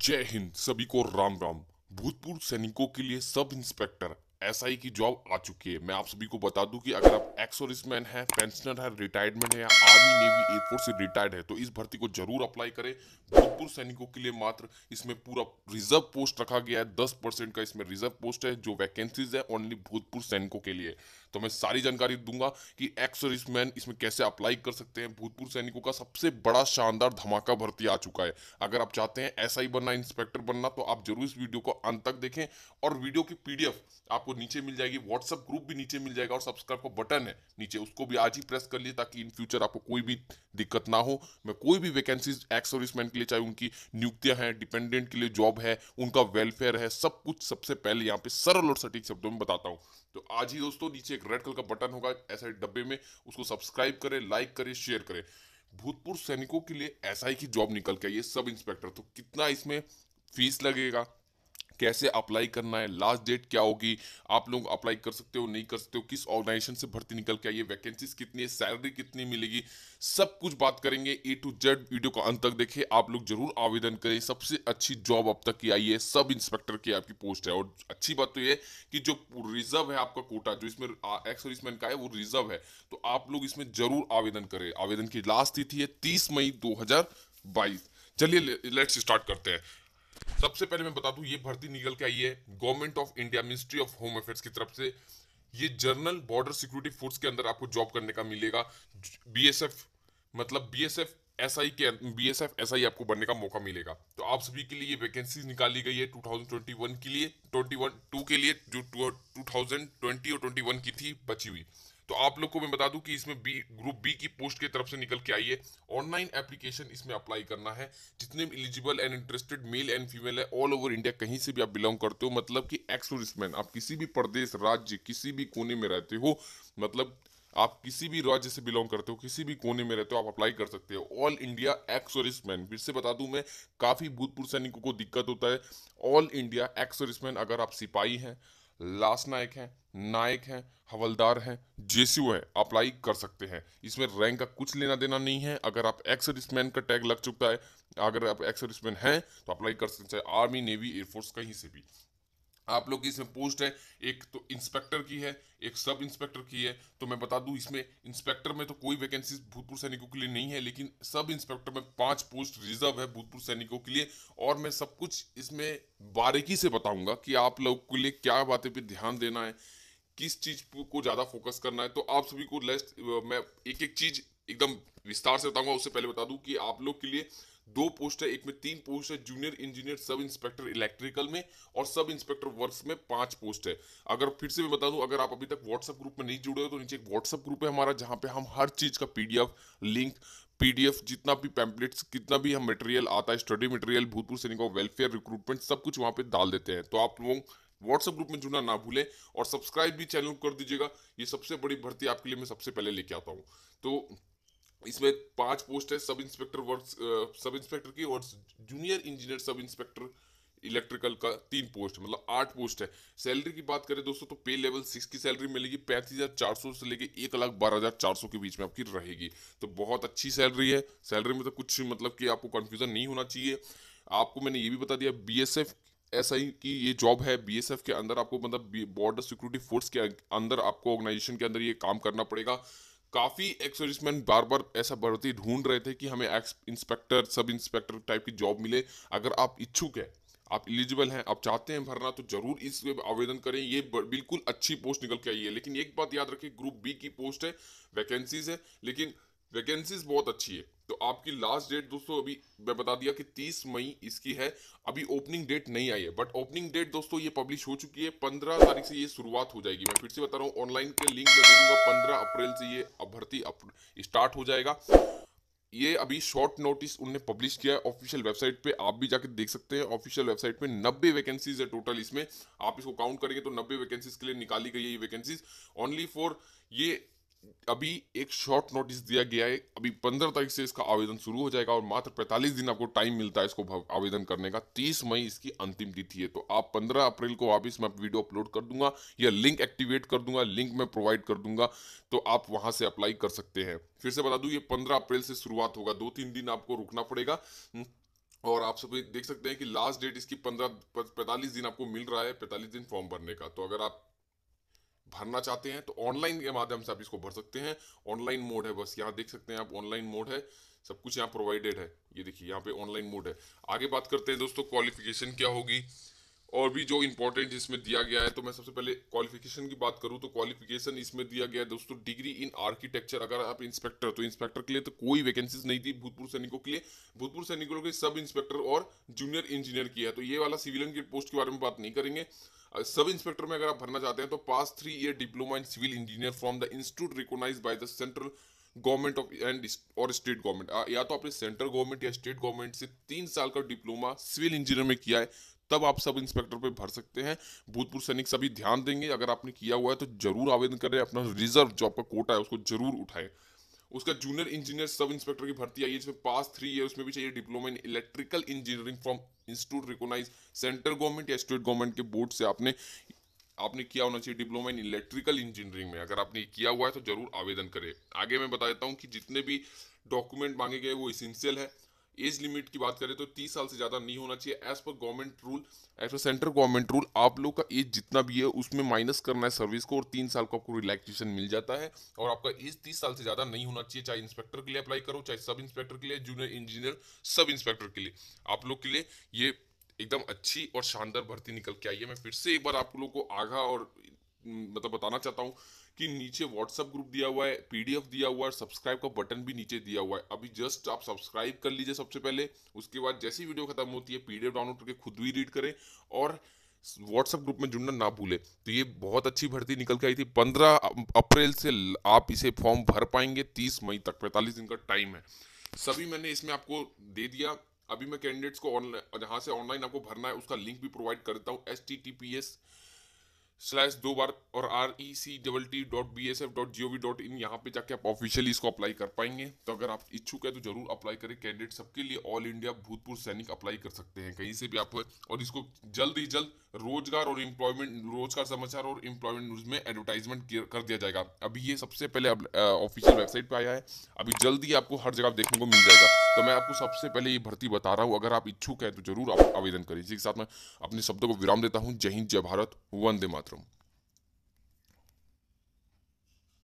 जय हिंद सभी को राम राम। भूतपूर्व सैनिकों के लिए सब इंस्पेक्टर एसआई की जॉब आ चुकी है। मैं आप सभी को बता दूँ कि अगर आप एक्स सर्विसमैन है पेंशनर है रिटायरमेंट है या आर्मी नेवी एयरफोर्स से रिटायर्ड है तो इस भर्ती को ज़रूर अप्लाई करें। भूतपूर्व सैनिकों के लिए मात्र इसमें पूरा रिज़र्व पोस्ट रखा गया है। दस परसेंट का इसमें रिज़र्व पोस्ट है, जो वैकेंसीज है ओनली भूतपूर्व सैनिकों के लिए। तो मैं सारी जानकारी दूँगा कि एक्स सर्विसमैन इसमें कैसे अप्लाई कर सकते हैं। भूतपूर्व सैनिकों का सबसे बड़ा शानदार धमाका भर्ती आ चुका है। अगर आप चाहते हैं ही बनना इंस्पेक्टर बनना तो आप ज़रूर इस वीडियो को अंत तक देखें और वीडियो की पीडीएफ आपको नीचे मिल जाएगी व्हाट्सएप ग्रुप भी नीचे मिल जाएगा और सब्सक्राइब का बटन है नीचे, उसको भी आज ही प्रेस कर लिए ताकि इन फ्यूचर आपको कोई भी दिक्कत ना हो। मैं कोई भी वैकेंसीज एक्स सर्विसमैन के लिए चाहे उनकी नियुक्तियाँ हैं डिपेंडेंट के लिए जॉब है, उनका वेलफेयर है, सब कुछ सबसे पहले यहाँ पे सरल और सटीक शब्दों में बताता हूँ। तो आज ही दोस्तों नीचे एक रेड कलर का बटन होगा, ऐसे डब्बे में, उसको सब्सक्राइब करें लाइक करें शेयर करें। भूतपूर्व सैनिकों के लिए एसआई की जॉब निकल के है, सब इंस्पेक्टर तो कितना इसमें फ़ीस लगेगा? कैसे अप्लाई करना है लास्ट डेट क्या होगी, आप लोग अप्लाई कर सकते हो, नहीं कर सकते हो, किस ऑर्गेनाइजेशन से भर्ती निकल के आई है वैकेंसीज कितनी है सैलरी कितनी मिलेगी, सब कुछ बात करेंगे ए टू जेड वीडियो को अंत तक देखें आप लोग ज़रूर आवेदन करें, सबसे अच्छी जॉब अब तक की आई है, सब इंस्पेक्टर की आपकी पोस्ट है, और अच्छी बात तो ये कि जो रिज़र्व है आपका कोटा जो इसमें एक्स सर्विसमैन का है, वो रिज़र्व है तो आप लोग इसमें ज़रूर आवेदन करें, आवेदन की लास्ट तिथि है तीस मई दो हज़ार बाईस। चलिए लेट्स स्टार्ट करते हैं। सबसे पहले मैं बता दूँ, ये भर्ती निकल के आई है government of India ministry of home affairs की तरफ़ से। ये जर्नल बॉर्डर सिक्योरिटी फोर्स के अंदर आपको जॉब करने का मिलेगा। बीएसएफ मतलब बीएसएफ एसआई के बीएसएफ एसआई आपको बनने का मौका मिलेगा। तो आप सभी के लिए ये वैकेंसी निकाली गई है 2021 के लिए 21 टू के लिए, जो 2020 और 21 की थी, बची हुई। तो आप लोग को मैं बता दूँ कि इसमें बी ग्रुप बी की पोस्ट की तरफ़ से निकल के आई है। ऑनलाइन एप्लीकेशन इसमें अप्लाई करना है। जितने भी eligible and interested male and female है ऑल ओवर इंडिया कहीं से भी आप बिलोंग करते हो मतलब कि एक्स आप किसी भी प्रदेश, राज्य, किसी भी कोने में रहते हो मतलब आप किसी भी राज्य से बिलोंग करते हो, किसी भी कोने में रहते हो, आप अप्लाई कर सकते हो। ऑल इंडिया एक्स सर्विसमैन फिर से बता दूँ मैं, काफ़ी भूतपूर्व सैनिकों को दिक्कत होता है। ऑल इंडिया एक्स सर्विसमैन अगर आप सिपाही हैं लास्ट नायक हैं नायक हैं, हवलदार हैं, जेसीओ है, अप्लाई कर सकते हैं। इसमें रैंक का कुछ लेना देना नहीं है। अगर आप एक्स सर्विसमैन का टैग लग चुका है, अगर आप एक्स सर्विसमैन हैं तो अप्लाई कर सकते हैं, आर्मी, नेवी, एयरफोर्स कहीं से भी। आप लोग की इसमें पोस्ट है, एक तो इंस्पेक्टर की है, एक सब इंस्पेक्टर की है तो मैं बता दूँ इसमें इंस्पेक्टर में तो कोई वैकेंसी भूतपूर्व सैनिकों के लिए नहीं है, लेकिन सब इंस्पेक्टर में पाँच पोस्ट रिज़र्व है भूतपूर्व सैनिकों के लिए, और मैं सब कुछ इसमें बारीकी से बताऊँगा कि आप लोग के लिए क्या बातें पर ध्यान देना है, किस चीज़ को ज़्यादा फोकस करना है। तो आप सभी को लेस्ट मैं एक एक चीज़ एकदम विस्तार से बताऊँगा, उससे पहले बता दूँ कि आप लोग के लिए दो पोस्ट है एक में तीन पोस्ट है junior engineer sub inspector electrical में और सब इंस्पेक्टर वर्क्स में पाँच पोस्ट है। अगर फिर से मैं बता दूँ, अगर आप अभी तक व्हाट्सएप ग्रुप में नहीं जुड़े हो तो नीचे एक व्हाट्सएप ग्रुप है हमारा, जहाँ पे हम हर चीज़ का पीडीएफ लिंक पीडीएफ जितना भी पैम्पलेट्स कितना भी हम मटेरियल आता है स्टडी मटेरियल भूतपूर्व सैनिकों वेलफेयर रिक्रूटमेंट सब कुछ वहाँ पे डाल देते हैं। तो आप लोग व्हाट्सएप ग्रुप में जुड़ना ना भूलें और सब्सक्राइब भी चैनल कर दीजिएगा। ये सबसे बड़ी भर्ती आपके लिए मैं सबसे पहले लेके आता हूँ। तो इसमें पाँच पोस्ट है, सब इंस्पेक्टर वर्क सब इंस्पेक्टर की और junior engineer sub inspector electrical का तीन पोस्ट मतलब आठ पोस्ट है। सैलरी की बात करें दोस्तों तो पे लेवल सिक्स की सैलरी मिलेगी, पैंतीस हज़ार चार सौ से लेके एक लाख बारह हज़ार चार सौ के बीच में आपकी रहेगी। तो बहुत अच्छी सैलरी है, सैलरी में तो कुछ मतलब कि आपको कन्फ्यूज़न नहीं होना चाहिए। आपको मैंने ये भी बता दिया B S F S I की ये जॉब है बीएसएफ के अंदर आपको मतलब बॉर्डर सिक्योरिटी फोर्स के अंदर आपको ऑर्गेनाइजेशन के अंदर ये काम करना पड़ेगा। काफ़ी एक्सोरिस्टमैन बार बार ऐसा बढ़ती ढूंढ रहे थे कि हमें इंस्पेक्टर, सब इंस्पेक्टर टाइप की जॉब मिले। अगर आप इच्छुक है, आप इलिजिबल हैं, आप चाहते हैं भरना तो ज़रूर इस आवेदन करें। ये बिल्कुल अच्छी पोस्ट निकल के आई है। लेकिन एक बात याद रखें, ग्रुप बी की पोस्ट है, वैकेंसीज है। लेकिन वैकेंसीज बहुत अच्छी है। तो आपकी लास्ट डेट दोस्तों अभी मैं बता दिया कि 30 मई इसकी है। अभी ओपनिंग डेट नहीं आई है बट ओपनिंग डेट दोस्तों ये पब्लिश हो चुकी है। 15 तारीख से ये शुरुआत हो जाएगी। मैं फिर से बता रहा हूँ ऑनलाइन के लिंक में दे दूँगा। पंद्रह अप्रैल से ये भर्ती स्टार्ट हो जाएगा। ये अभी शॉर्ट नोटिस उनने पब्लिश किया है ऑफिशियल वेबसाइट पे। आप भी जाकर देख सकते हैं ऑफिशियल वेबसाइट पे 90 वैकेंसीज है टोटल इसमें। आप इसको काउंट करेंगे तो 90 वैकेंसीज के लिए निकाली गई है ये वैकेंसीज ओनली फॉर ये अभी एक शॉर्ट नोटिस दिया गया है। अभी पंद्रह तारीख से इसका आवेदन शुरू हो जाएगा और मात्र पैंतालीस दिन आपको टाइम मिलता है इसको आवेदन करने का। तीस मई इसकी अंतिम तिथि है। तो आप पंद्रह अप्रैल को वापिस मैं वीडियो अपलोड कर दूँगा या लिंक एक्टिवेट कर दूँगा लिंक मैं प्रोवाइड कर दूँगा तो आप वहाँ से अप्लाई कर सकते हैं। फिर से बता दूँ, ये पंद्रह अप्रैल से शुरुआत होगा। दो तीन दिन आपको रुकना पड़ेगा। और आप सभी देख सकते हैं कि लास्ट डेट इसकी पंद्रह, पैंतालीस दिन आपको मिल रहा है, पैंतालीस दिन फॉर्म भरने का। तो अगर आप भरना चाहते हैं तो ऑनलाइन के माध्यम से आप इसको भर सकते हैं। ऑनलाइन मोड है, बस यहाँ देख सकते हैं आप ऑनलाइन मोड है, सब कुछ यहाँ प्रोवाइडेड है। ये देखिए, यहाँ पे ऑनलाइन मोड है। आगे बात करते हैं दोस्तों क्वालिफिकेशन क्या होगी? और भी जो इंपॉर्टेंट इसमें दिया गया है तो मैं सबसे पहले क्वालिफिकेशन की बात करूँ तो क्वालिफिकेशन इसमें दिया गया है दोस्तों डिग्री इन आर्किटेक्चर अगर आप इंस्पेक्टर तो इंस्पेक्टर के लिए तो कोई वैकेंसीज नहीं थी भूतपूर्व सैनिकों के लिए। भूतपूर्व सैनिकों के सब इंस्पेक्टर और जूनियर इंजीनियर की है। तो ये वाला सिविलियन की पोस्ट के बारे में बात नहीं करेंगे। सब इंस्पेक्टर में अगर आप भरना चाहते हैं तो pass three year diploma in civil engineer from the institute recognise by the central government of and और स्टेट गवर्नमेंट या तो आपने सेंट्रल गवर्नमेंट या स्टेट गवर्नमेंट से तीन साल का डिप्लोमा सिविल इंजीनियर में किया है, तब आप सब इंस्पेक्टर पे भर सकते हैं। भूतपूर्व सैनिक सभी ध्यान देंगे, अगर आपने किया हुआ है तो ज़रूर आवेदन करें, अपना रिज़र्व जॉब का कोटा है, उसको ज़रूर उठाएँ। उसका जूनियर इंजीनियर सब इंस्पेक्टर की भर्ती आई है, जिसमें पास थ्री ईयर उसमें भी चाहिए diploma in electrical engineering from institute recognise central government या स्टेट गवर्नमेंट के बोर्ड से आपने आपने किया होना चाहिए डिप्लोमा इन इलेक्ट्रिकल इंजीनियरिंग में। अगर आपने किया हुआ है तो ज़रूर आवेदन करें। आगे मैं बता देता हूँ कि जितने भी डॉक्यूमेंट मांगे गए, वो इसेंशियल है। एज लिमिट की बात करें तो तीस साल से ज़्यादा नहीं होना चाहिए। As per government rule as per central government rule आप लोग का एज जितना भी है, उसमें माइनस करना है सर्विस को और तीन साल को आपको रिलैक्सेशन मिल जाता है। और आपका एज तीस साल से ज़्यादा नहीं होना चाहिए, चाहे इंस्पेक्टर के लिए अप्लाई करो, चाहे सब इंस्पेक्टर के लिए जूनियर इंजीनियर सब इंस्पेक्टर के लिए। आप लोग के लिए ये एकदम अच्छी और शानदार भर्ती निकल के आई है। मैं फिर से एक बार आप लोग को आगा और मतलब बताना चाहता हूँ कि नीचे व्हाट्सअप ग्रुप दिया हुआ है पीडीएफ दिया हुआ है सब्सक्राइब का बटन भी नीचे दिया हुआ है। अभी जस्ट आप सब्सक्राइब कर लीजिए सबसे पहले, उसके बाद जैसी वीडियो खत्म होती है पीडीएफ डाउनलोड करके खुद भी रीड करें और व्हाट्सएप ग्रुप में जुड़ना ना भूले। तो ये बहुत अच्छी भर्ती निकल के आई थी। पंद्रह अप्रैल से आप इसे फॉर्म भर पाएँगे, तीस मई तक। पैंतालीस दिन का टाइम है। सभी मैंने इसमें आपको दे दिया। अभी मैं कैंडिडेट्स को ऑनलाइन जहाँ से ऑनलाइन आपको भरना है, उसका लिंक भी प्रोवाइड करता हूँ। H T T P S slash दो बार और R E C double T dot B S F dot G O V dot in यहाँ पे जाके आप ऑफिशियली इसको अप्लाई कर पाएँगे। तो अगर आप इच्छुक है तो ज़रूर अप्लाई करें। कैंडिडेट सबके लिए ऑल इंडिया भूतपूर्व सैनिक अप्लाई कर सकते हैं। कहीं से भी आप और इसको जल्द ही जल्द रोज़गार और एम्प्लॉयमेंट रोज़गार समाचार और एम्प्लॉयमेंट न्यूज़ में एडवर्टाइजमेंट कर दिया जाएगा। अभी ये सबसे पहले ऑफिशियल वेबसाइट पर आया है। अभी जल्द ही आपको हर जगह देखने को मिल जाएगा। तो मैं आपको सबसे पहले ये भर्ती बता रहा हूँ। अगर आप इच्छुक है तो ज़रूर आप आवेदन करें। इसी के साथ मैं अपने शब्दों को विराम देता हूँ। जय हिंद, जय भारत, वंदे teatrum.